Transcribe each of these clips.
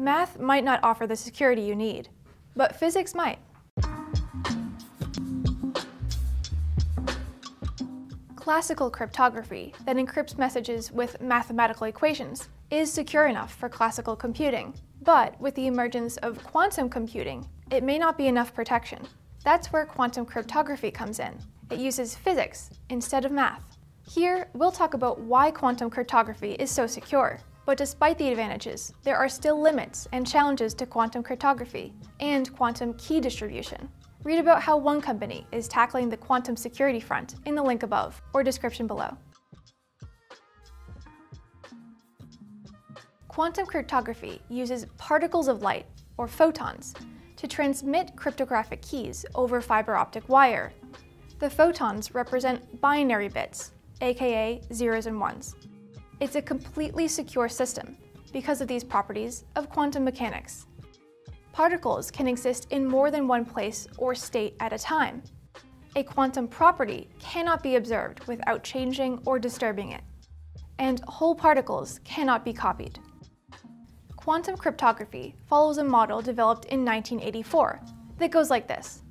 Math might not offer the security you need, but physics might. Classical cryptography that encrypts messages with mathematical equations is secure enough for classical computing, but with the emergence of quantum computing, it may not be enough protection. That's where quantum cryptography comes in. It uses physics instead of math. Here, we'll talk about why quantum cryptography is so secure. But despite the advantages, there are still limits and challenges to quantum cryptography and quantum key distribution. Read about how one company is tackling the quantum security front in the link above or description below. Quantum cryptography uses particles of light, or photons, to transmit cryptographic keys over fiber optic wire. The photons represent binary bits, aka zeros and ones. It's a completely secure system because of these properties of quantum mechanics. Particles can exist in more than one place or state at a time. A quantum property cannot be observed without changing or disturbing it. And whole particles cannot be copied. Quantum cryptography follows a model developed in 1984 that goes like this.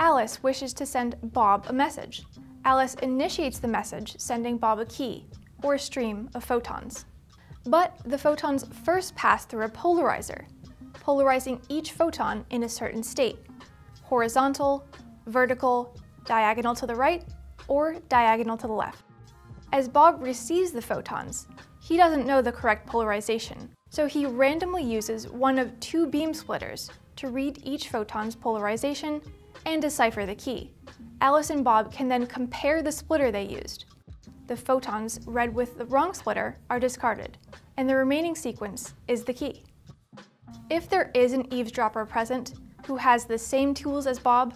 Alice wishes to send Bob a message. Alice initiates the message, sending Bob a key, or a stream of photons. But the photons first pass through a polarizer, polarizing each photon in a certain state, horizontal, vertical, diagonal to the right, or diagonal to the left. As Bob receives the photons, he doesn't know the correct polarization, so he randomly uses one of two beam splitters to read each photon's polarization and decipher the key. Alice and Bob can then compare the splitter they used. The photons read with the wrong splitter are discarded, and the remaining sequence is the key. If there is an eavesdropper present who has the same tools as Bob,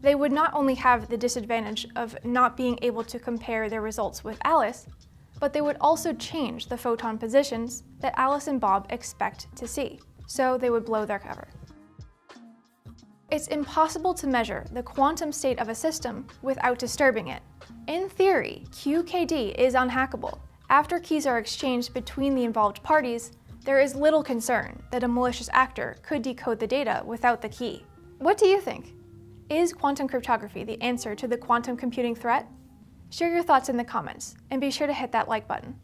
they would not only have the disadvantage of not being able to compare their results with Alice, but they would also change the photon positions that Alice and Bob expect to see, so they would blow their cover. It's impossible to measure the quantum state of a system without disturbing it. In theory, QKD is unhackable. After keys are exchanged between the involved parties, there is little concern that a malicious actor could decode the data without the key. What do you think? Is quantum cryptography the answer to the quantum computing threat? Share your thoughts in the comments, and be sure to hit that like button.